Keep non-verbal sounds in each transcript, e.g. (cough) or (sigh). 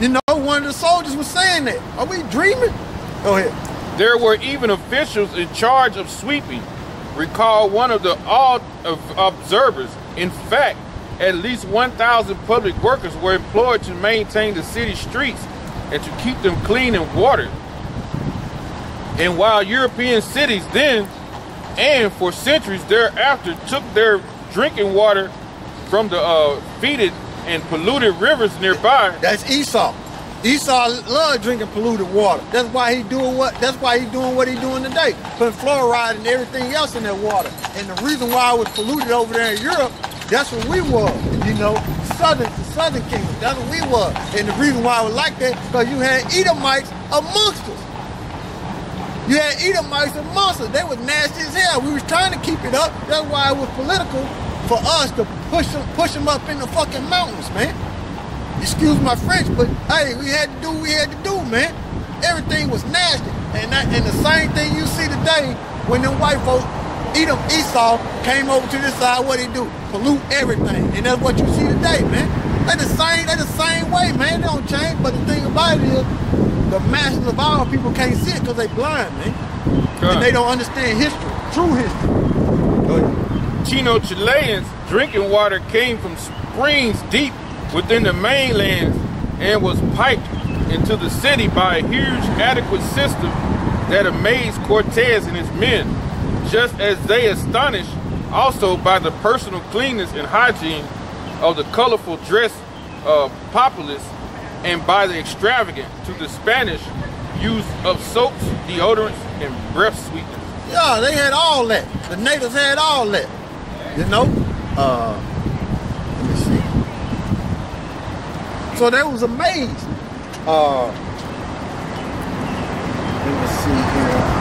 You know, one of the soldiers was saying that. Are we dreaming? Go ahead. There were even officials in charge of sweeping. Recall one of the all observers. In fact, at least 1,000 public workers were employed to maintain the city streets and to keep them clean and watered. And while European cities then and for centuries thereafter took their drinking water from the uh, fetid and polluted rivers nearby. That's Esau. Esau loved drinking polluted water. That's why he doing what. That's why he doing what he doing today, putting fluoride and everything else in that water. And the reason why it was polluted over there in Europe, that's what we was. You know, southern the southern kingdom. That's what we was. And the reason why I was like that, because you had Edomites amongst us. You had Edomites amongst us. They was nasty as hell. We was trying to keep it up. That's why it was political for us to push them, push them up in the fucking mountains, man. Excuse my French, but hey, we had to do what we had to do, man. Everything was nasty. And that, and the same thing you see today when them white folks, Edom, Esau, came over to this side, what he do? Pollute everything. And that's what you see today, man. They the same, they the same way, man. They don't change. But the thing about it is, the masses of our people can't see it because they blind, man. And they don't understand history, true history. Chino Chileans drinking water came from springs deep within the mainland and was piped into the city by a huge adequate system that amazed Cortez and his men, just as they astonished also by the personal cleanness and hygiene of the colorful dress uh, populace and by the extravagant to the Spanish use of soaps, deodorants, and breath sweeteners. Yeah, they had all that. The natives had all that. You know? Uh, let me see. So they was amazed. Uh, let me see here.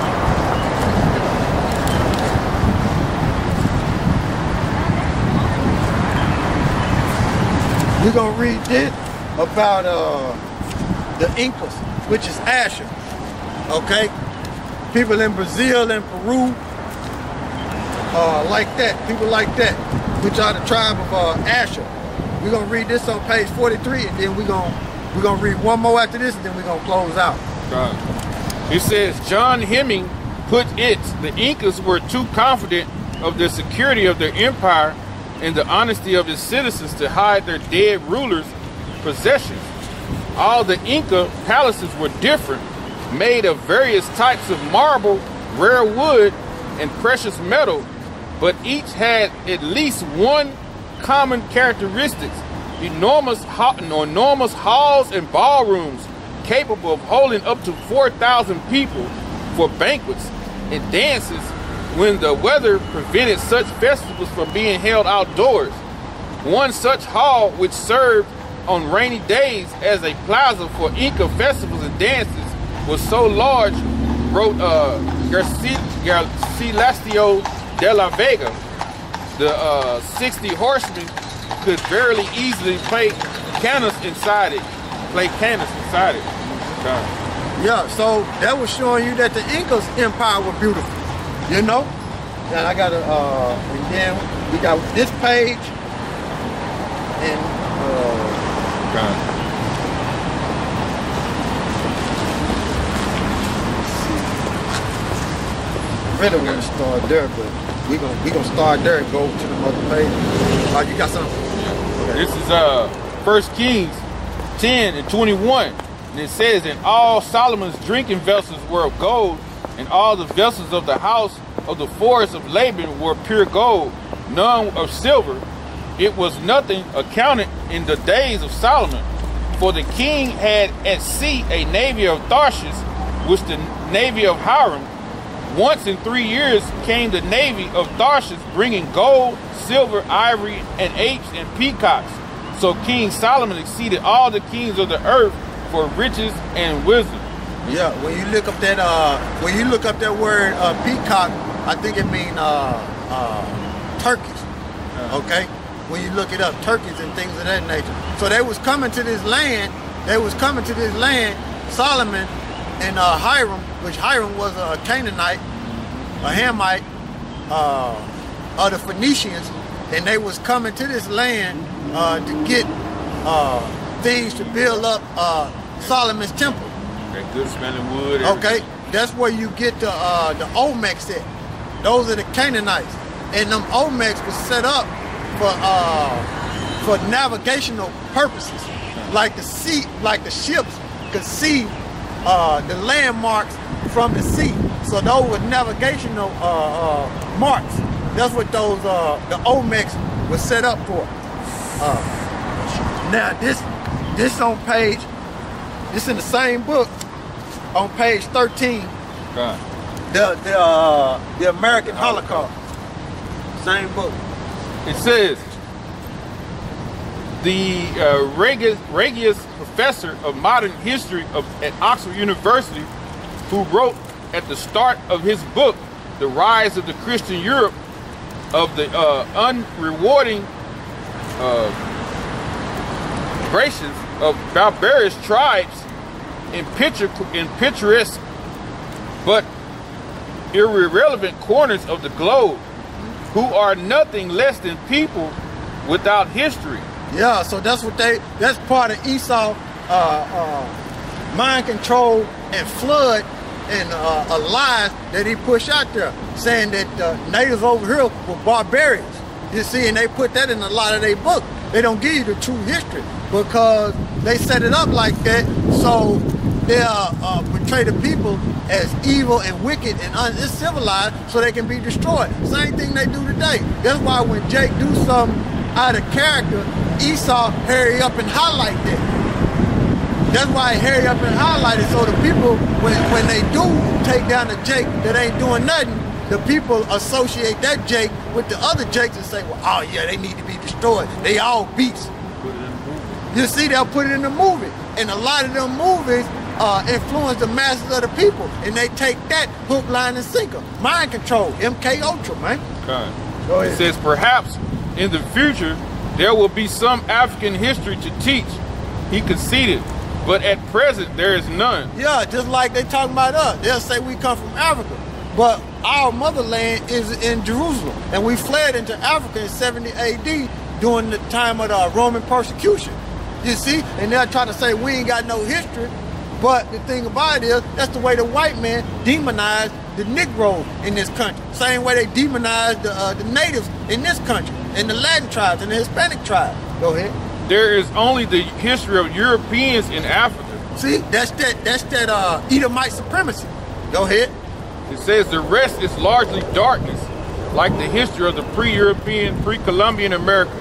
We're gonna read this about uh, the Incas, which is Asher. Okay? People in Brazil and Peru, uh, like that, people like that, which are the tribe of uh, Asher. We're gonna read this on page 43, and then we're gonna we're gonna read one more after this, and then we're gonna close out. God. It says John Hemming put it, the Incas were too confident of the security of their empire and the honesty of its citizens to hide their dead rulers' possessions. All the Inca palaces were different, made of various types of marble, rare wood, and precious metal, but each had at least one common characteristics enormous, ha- enormous halls and ballrooms capable of holding up to 4,000 people for banquets and dances when the weather prevented such festivals from being held outdoors. One such hall, which served on rainy days as a plaza for Inca festivals and dances, was so large, wrote uh, Garci- Garcilaso de la Vega. The uh, 60 horsemen could very easily play canas inside it. Play canas inside it. Yeah, so that was showing you that the Incas empire was beautiful. You know? And I got a, uh, and then we got this page, and uh, God. really we're gonna start there, but we gonna we gonna start there and go to the other page. You got something? Okay. This is uh First Kings 10 and 21. And it says, And all Solomon's drinking vessels were of gold, and all the vessels of the house of the forest of Laban were pure gold, none of silver. It was nothing accounted in the days of Solomon. For the king had at sea a navy of Tarshish, which the navy of Hiram. Once in three years came the navy of Tarshish, bringing gold, silver, ivory, and apes and peacocks. So King Solomon exceeded all the kings of the earth for riches and wisdom. Yeah, when you look up that uh, when you look up that word uh, peacock, I think it means uh, uh, turkeys. Okay, when you look it up, turkeys and things of that nature. So they was coming to this land. They was coming to this land. Solomon and uh, Hiram, which Hiram was a Canaanite, a Hamite, uh, of the Phoenicians, and they was coming to this land uh, to get uh, things to build up uh, Solomon's temple. That good smelling wood. Okay, that's where you get the uh, the Olmecs at. Those are the Canaanites, and them Olmecs was set up for uh, for navigational purposes, like the sea, like the ships could see uh, the landmarks from the sea. So those were navigational uh, uh, marks. That's what those uh, the Olmecs was set up for. Uh, now this this on page this in the same book on page 13 God. the the uh, the American Holocaust same book It says the uh, Regius, Regius professor of modern history of, at Oxford University, who wrote at the start of his book, The Rise of the Christian Europe, of the uh, unrewarding uh, of barbarous tribes in, picture, in picturesque but irrelevant corners of the globe who are nothing less than people without history. yeah so that's what they that's part of Esau uh, uh, mind control and flood and uh, a lie that he pushed out there saying that uh, natives over here were barbarians you see and they put that in a lot of their book they don't give you the true history because they set it up like that so they uh, portray the people as evil and wicked and uncivilized so they can be destroyed. Same thing they do today. That's why when Jake do something out of character, Esau hurry up and highlight that. That's why I hurry up and highlight it so the people, when, when they do take down a Jake that ain't doing nothing, the people associate that Jake with the other Jakes and say, well, oh yeah, they need to be destroyed. They all beasts. You see, they'll put it in the movie. And a lot of them movies uh, influence the masses of the people. And they take that hook, line, and sinker. Mind control, MK Ultra, man. God. Go It says perhaps in the future there will be some African history to teach. He conceded, but at present there is none. Yeah, just like they talking about us. They'll say we come from Africa. But our motherland is in Jerusalem. And we fled into Africa in 70 AD during the time of the Roman persecution. You see? And they'll try to say we ain't got no history. But the thing about it is, that's the way the white man demonized the Negro in this country. Same way they demonized the, uh, the natives in this country, and the Latin tribes, and the Hispanic tribes. Go ahead. There is only the history of Europeans in Africa. See, that's that. That's that uh, Edomite supremacy. Go ahead. It says the rest is largely darkness, like the history of the pre-European, pre-Columbian America.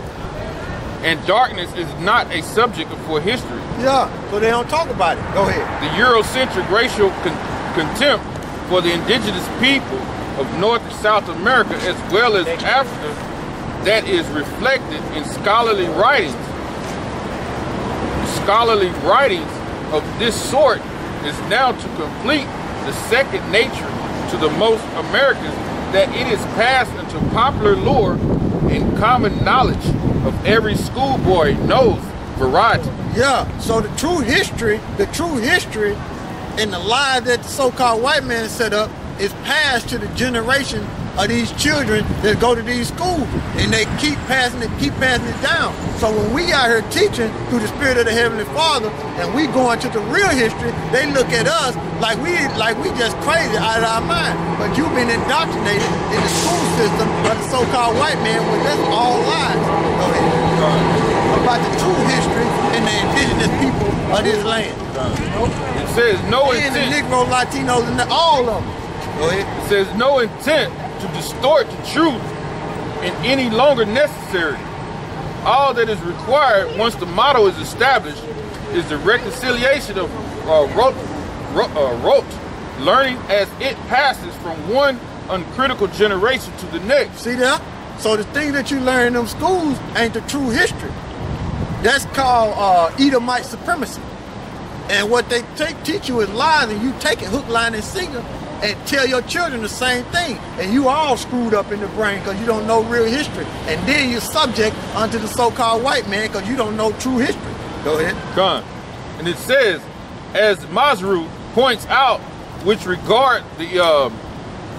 And darkness is not a subject for history. Yeah, so they don't talk about it. Go ahead. The Eurocentric racial con- contempt for the indigenous people of North and South America as well as Africa that is reflected in scholarly writings. Scholarly writings of this sort is now to complete the second nature to the most Americans that it is passed into popular lore and common knowledge of every schoolboy knows variety. Yeah, so the true history, the true history, and the lie that the so-called white man set up is passed to the generation of these children that go to these schools, and they keep passing it, keep passing it down. So when we out here teaching through the Spirit of the Heavenly Father, and we go into the real history, they look at us like we like we just crazy out of our mind. But you've been indoctrinated in the school system by the so-called white man, when that's all lies. Go ahead about the true history and the indigenous people of this land. It says no And the. Negro, Latinos, and all of them. Go ahead. It says no intent to distort the truth in any longer necessary. All that is required once the motto is established is the reconciliation of uh, rote, ro- uh, rote learning as it passes from one uncritical generation to the next. See that? So the thing that you learn in them schools ain't the true history. That's called uh, Edomite supremacy. And what they take, teach you is lies, and you take it hook, line, and sinker, and tell your children the same thing. And you all screwed up in the brain because you don't know real history. And then you're subject unto the so-called white man because you don't know true history. Go ahead. Gone. And it says, as Mazrui points out, which regard the um,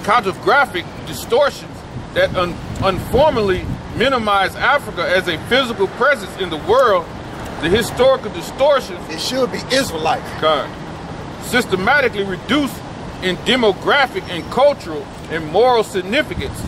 cartographic distortions that un- unformally minimize Africa as a physical presence in the world, The historical distortions It should be Israelites. God, systematically reduced in demographic and cultural and moral significance.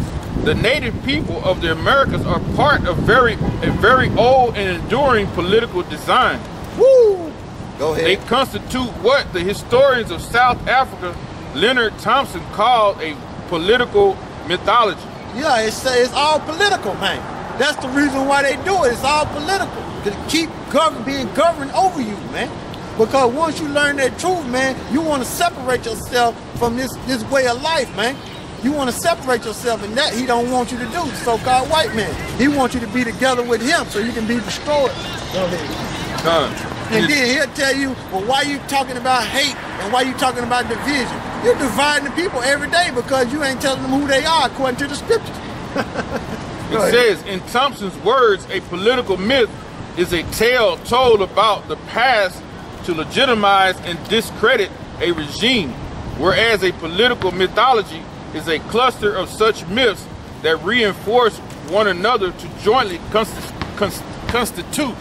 The native people of the Americas are part of very a very old and enduring political design. Woo! Go ahead. They constitute what the historians of South Africa, Leonard Thompson, called a political mythology. Yeah, it's it's all political, man. That's the reason why they do it. It's all political to keep gov- being governed over you, man. Because once you learn that truth, man, you want to separate yourself from this this way of life, man. You want to separate yourself, and that he don't want you to do. So-called white man, he wants you to be together with him so you can be destroyed. Go ahead. God. And then he'll tell you, well, why you talking about hate and why you talking about division? You're dividing the people every day because you ain't telling them who they are according to the scriptures. (laughs) It says, in Thompson's words, a political myth is a tale told about the past to legitimize and discredit a regime, whereas a political mythology is a cluster of such myths that reinforce one another to jointly consti- cons- constitute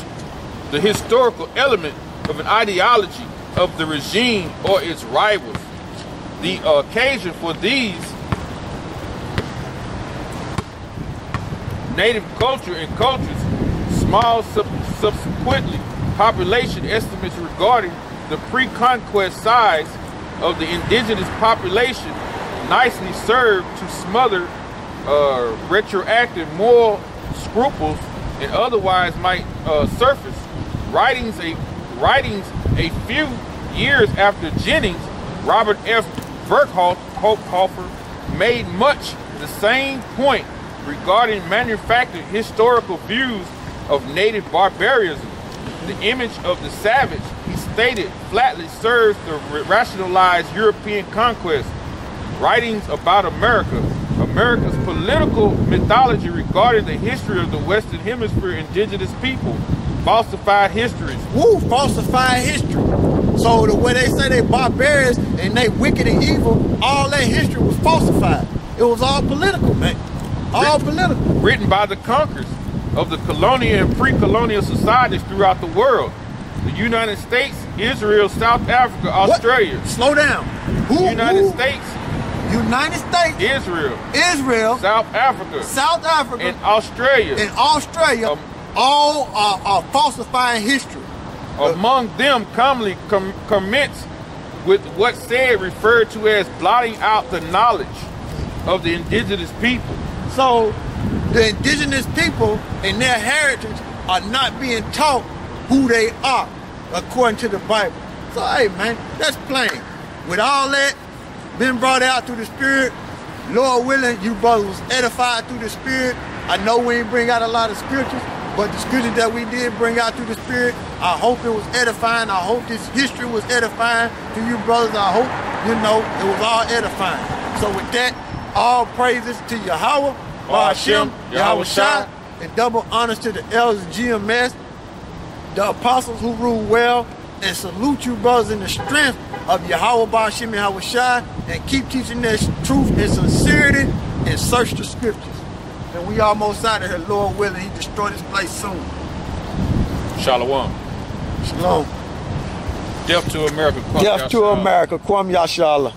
the historical element of an ideology of the regime or its rivals. The occasion for these native culture and cultures, small sub- subsequently population estimates regarding the pre-conquest size of the indigenous population nicely serve to smother uh, retroactive moral scruples and otherwise might uh, surface. Writings a writings a few years after Jennings, Robert F. Berkhofer made much the same point regarding manufactured historical views of native barbarism. The image of the savage, he stated, flatly serves to rationalize European conquest. Writings about America, America's political mythology regarding the history of the Western Hemisphere indigenous people, falsified histories, Woo, falsified history. So the way they say they barbarians and they wicked and evil, all that history was falsified. It was all political, man. All political. written by the conquerors of the colonial and pre-colonial societies throughout the world. The United States, Israel, South Africa, Australia. What? Slow down. Who? United who? States, United States, Israel, Israel, South Africa, South Africa, and Australia. and Australia, Um, all are, are falsifying history. Among them commonly com- commence with what said referred to as blotting out the knowledge of the indigenous people. So the indigenous people and their heritage are not being taught who they are according to the Bible. So hey man, that's plain. With all that being brought out through the spirit, Lord willing, you brothers edified through the spirit. I know we ain't bring out a lot of scriptures, but the scriptures that we did bring out through the spirit, I hope it was edifying. I hope this history was edifying to you brothers. I hope, you know, it was all edifying. So with that, all praises to Yahweh, Hashem, Yahweh Shai, and double honors to the elders of GMS, the apostles who rule well, and salute you brothers in the strength of Yahweh Bashim Yahweh Shai, and keep teaching this truth and sincerity, and search the scriptures. And we almost out of here, Lord willing, he destroy this place soon. Shalom. Shalom. Death to America. Kwame Death to America, Kwam Yashala.